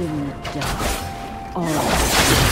In the dark, all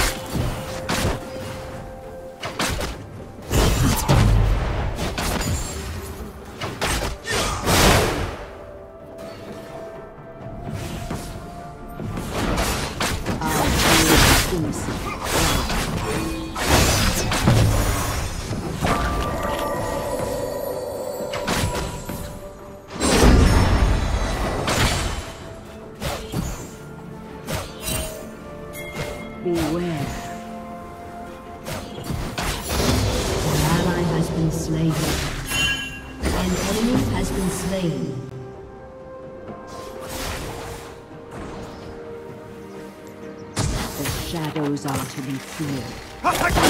shadows are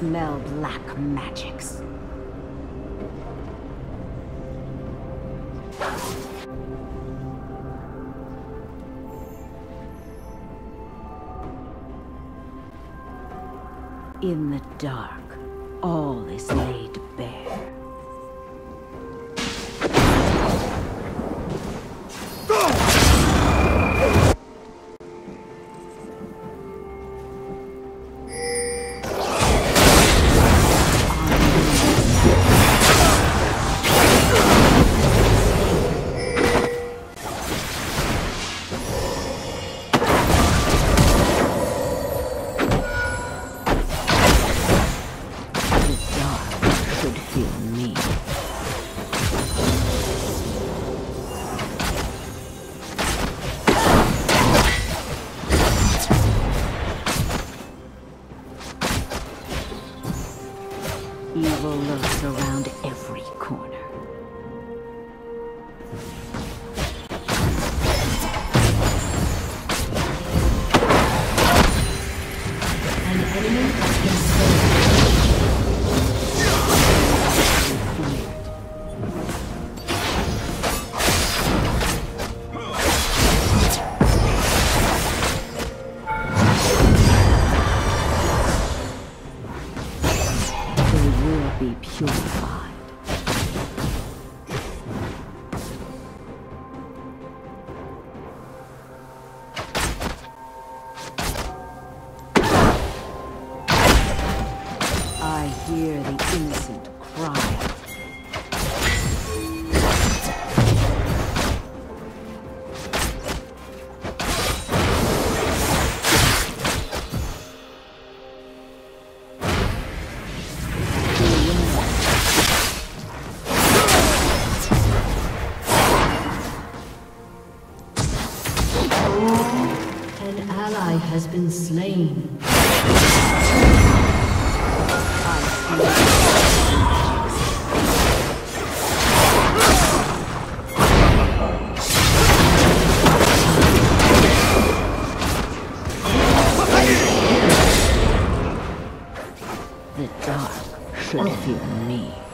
smell black magics. чувств. Slain. The dark should fear me.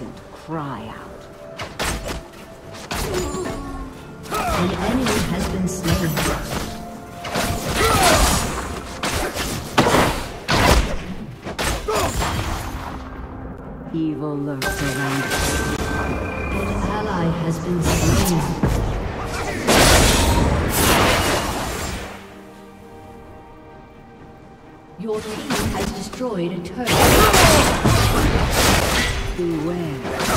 Innocent cry out. An enemy has been slain. Evil lurks around us. An ally has been slain. Your team has destroyed a turret. Beware.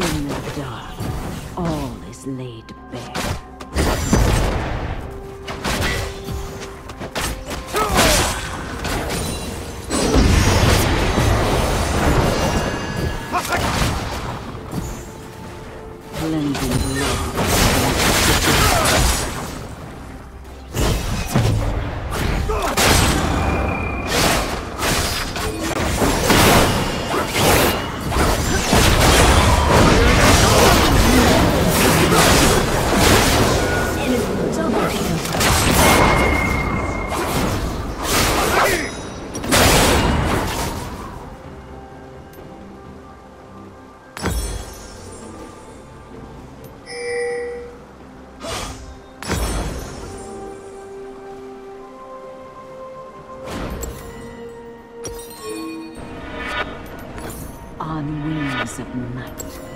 In the dark, all is laid bare. wings of night.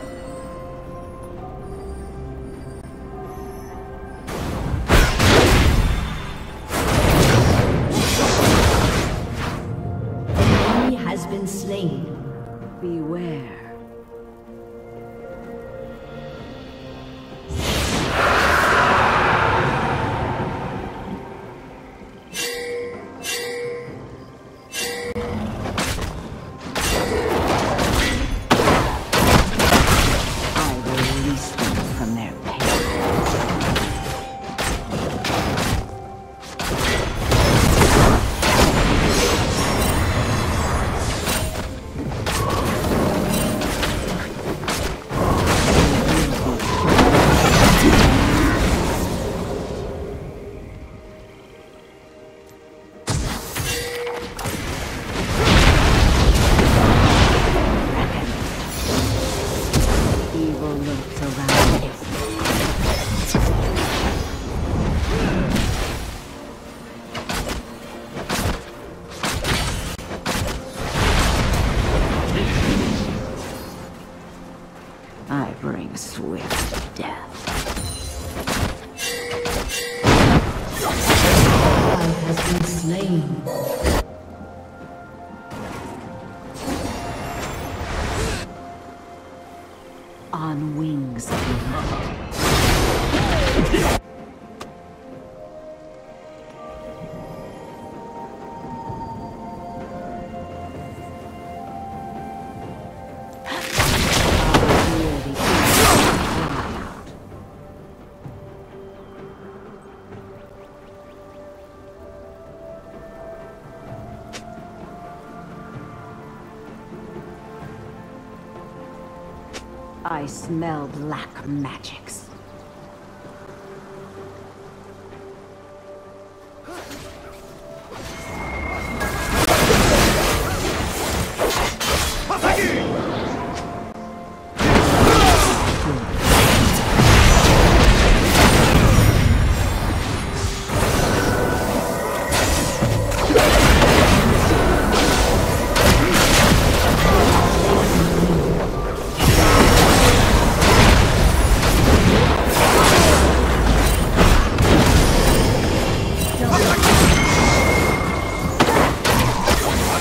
I smell black magics.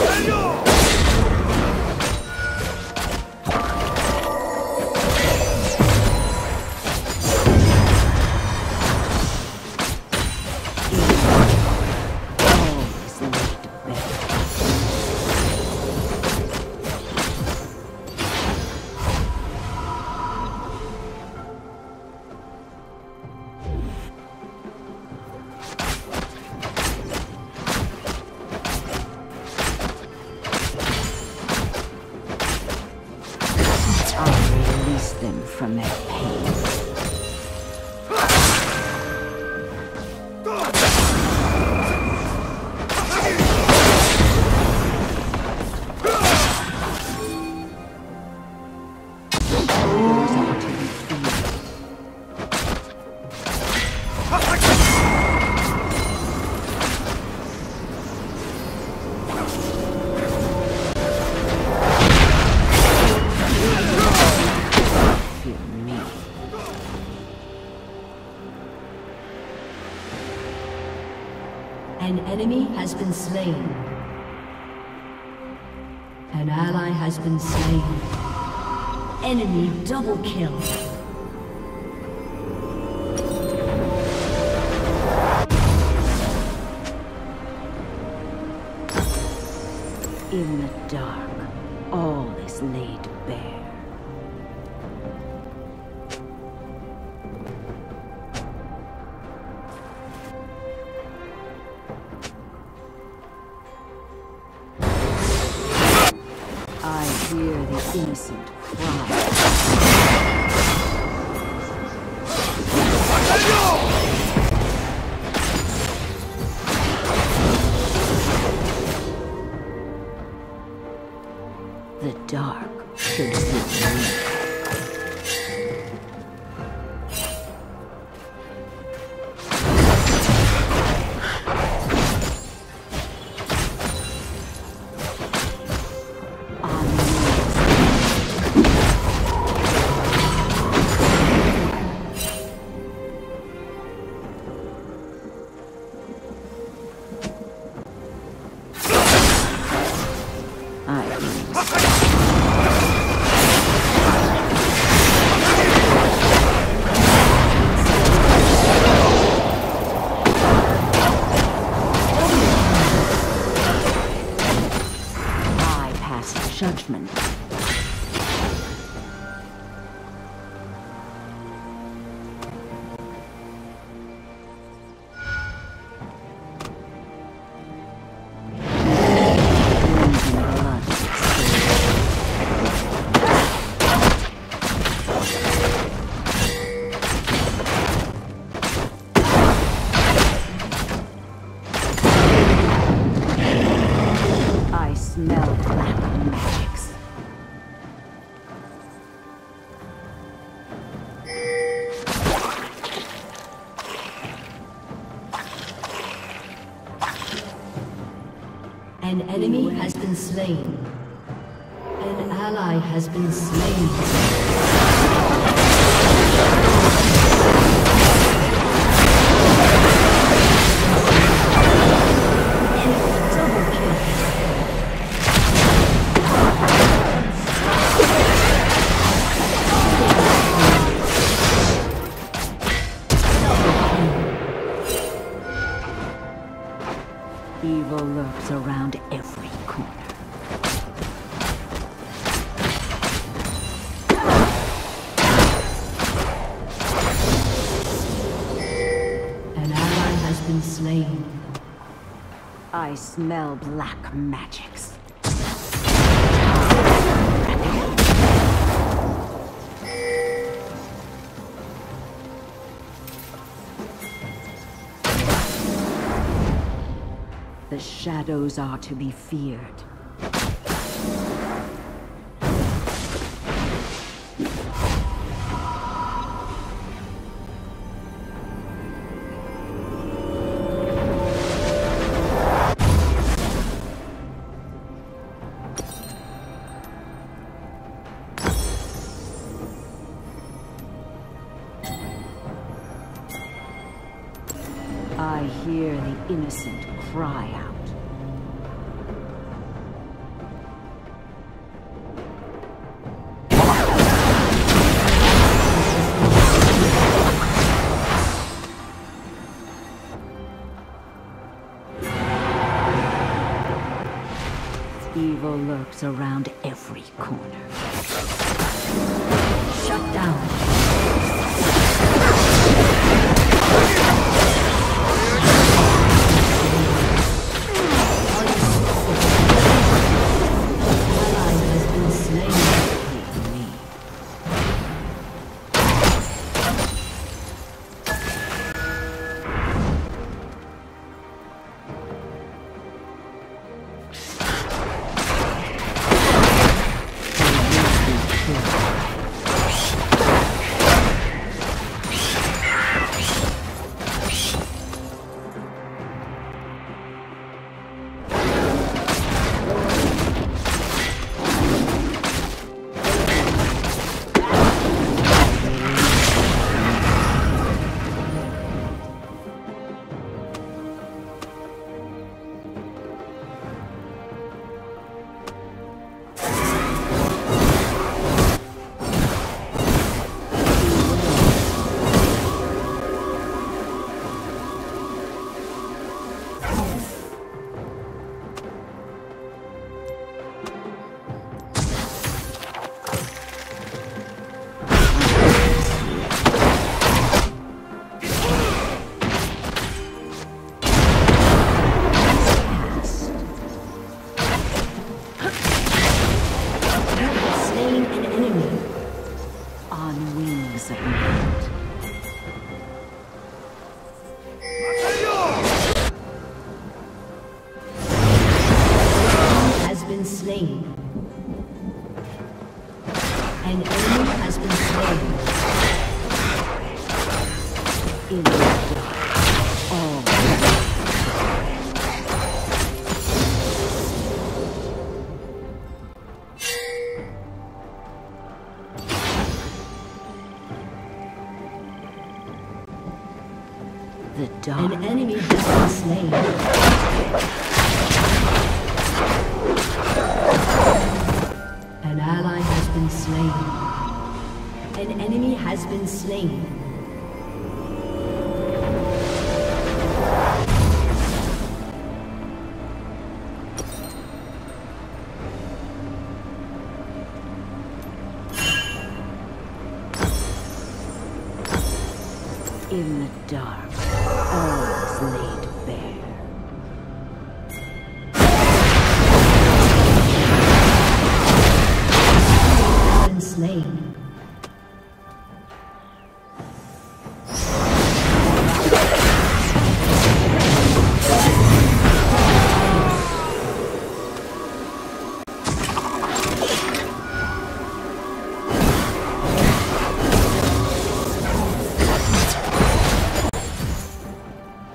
站住 has been slain. An ally has been slain. Enemy double kill. In the dark. Judgment. Smell black magics. The shadows are to be feared. Innocent cry out. Evil lurks around The dark. An enemy has been slain. An ally has been slain. An enemy has been slain.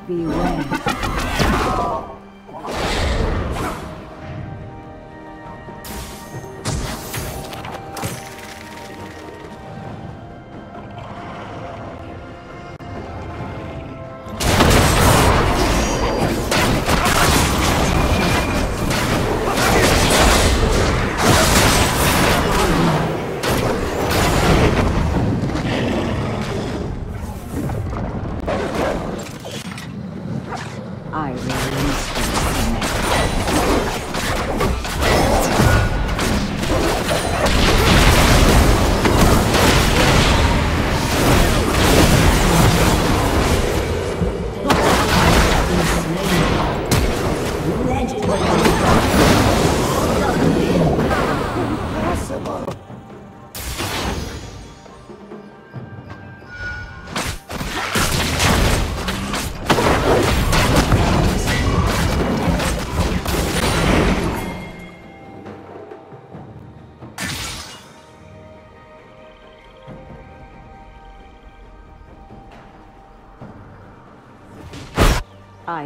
Beware.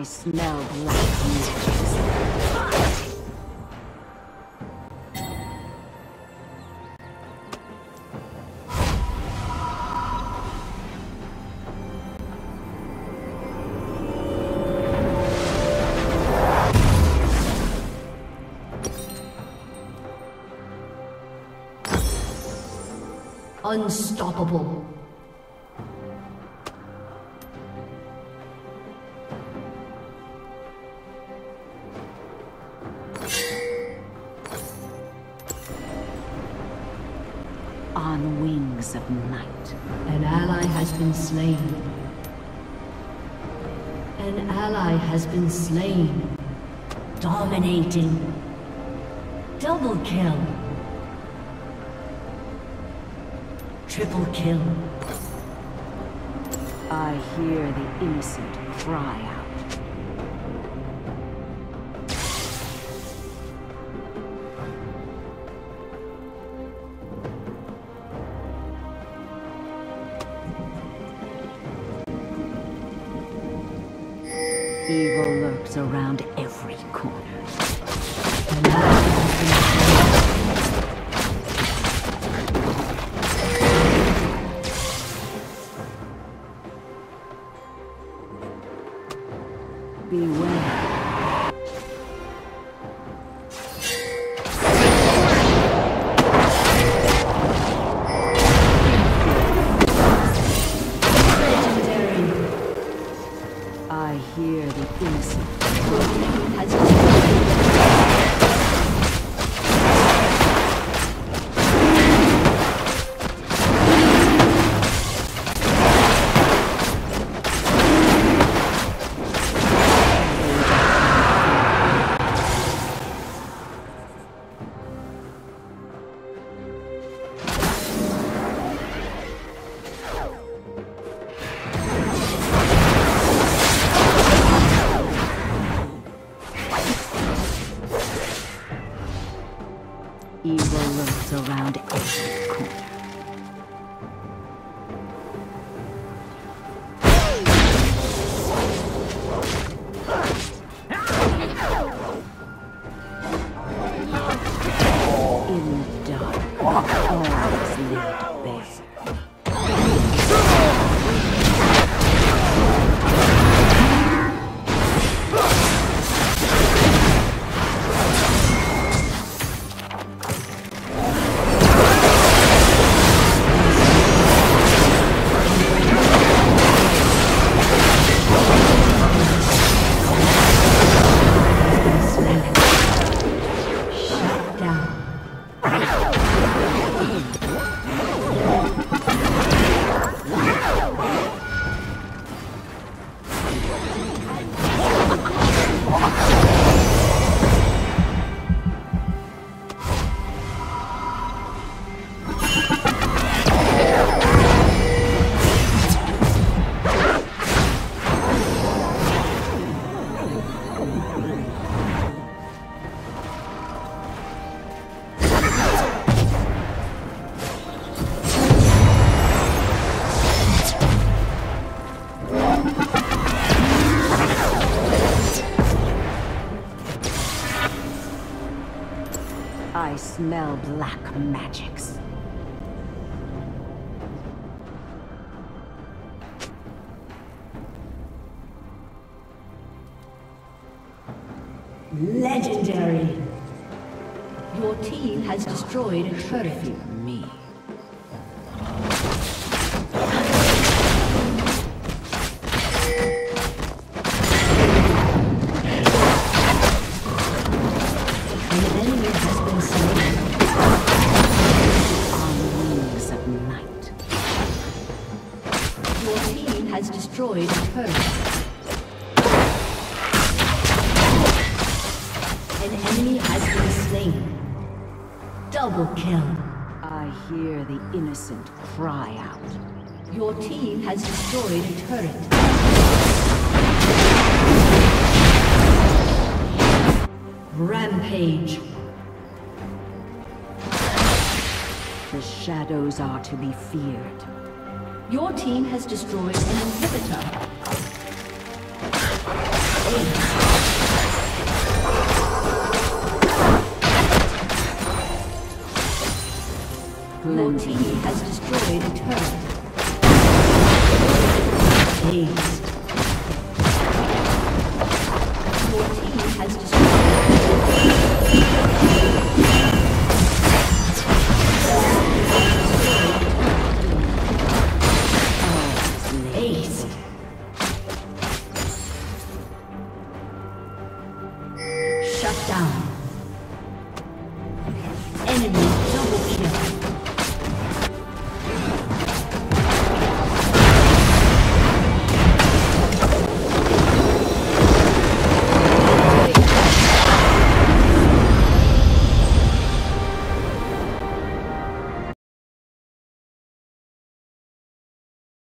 I smell black. Unstoppable. Of night. An ally has been slain. An ally has been slain. Dominating. Double kill. Triple kill. I hear the innocent cry Evil lurks around every corner. Destroyed a turret. Hear the innocent cry out. Your team has destroyed a turret. Rampage. The shadows are to be feared. Your team has destroyed an inhibitor.